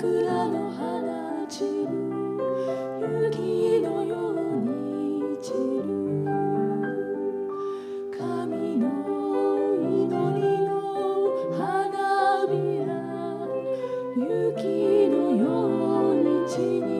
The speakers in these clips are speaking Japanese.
桜の花散る。雪のように散る。神の祈りの花びら。雪のように散り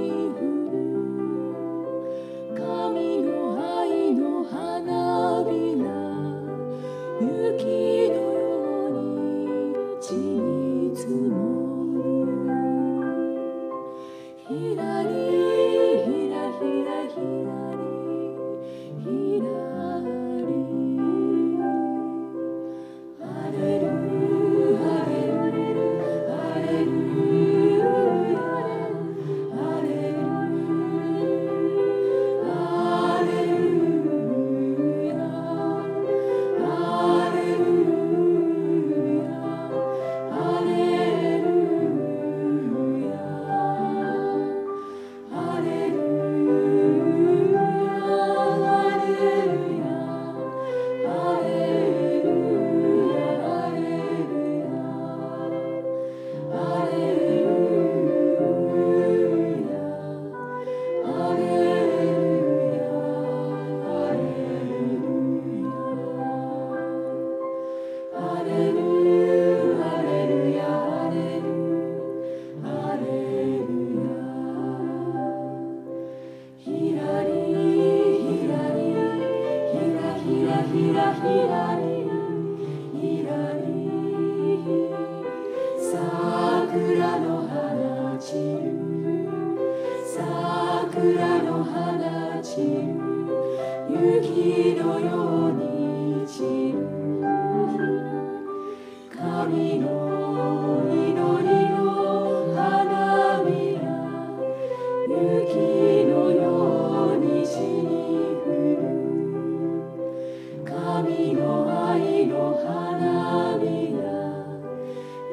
の愛の花見ら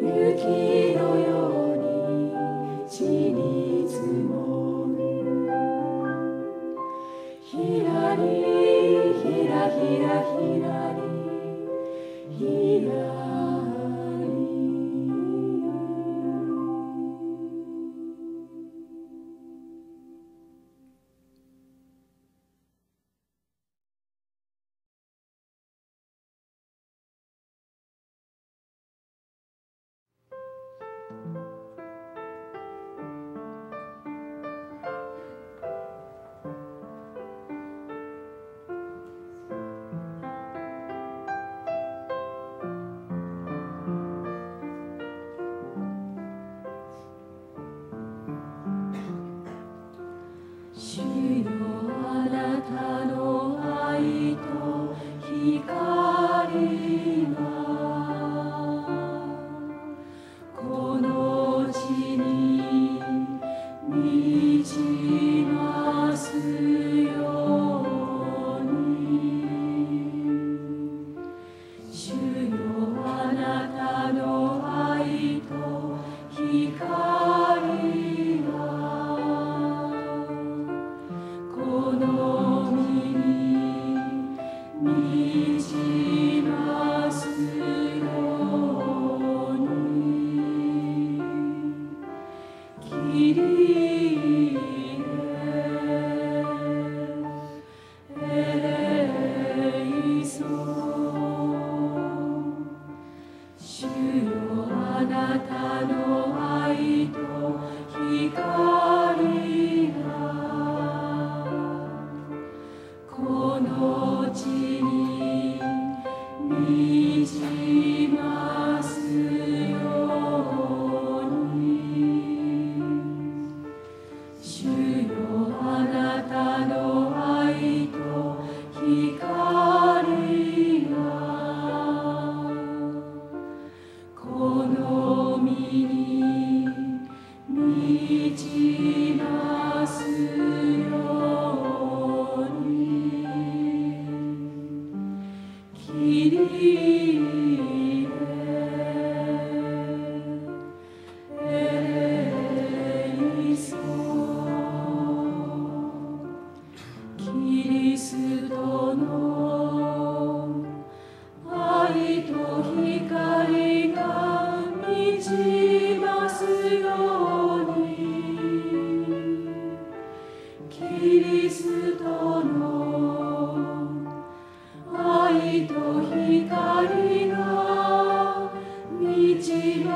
雪のように地に積もる。ひらりひらひらひら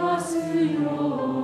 Master, Lord.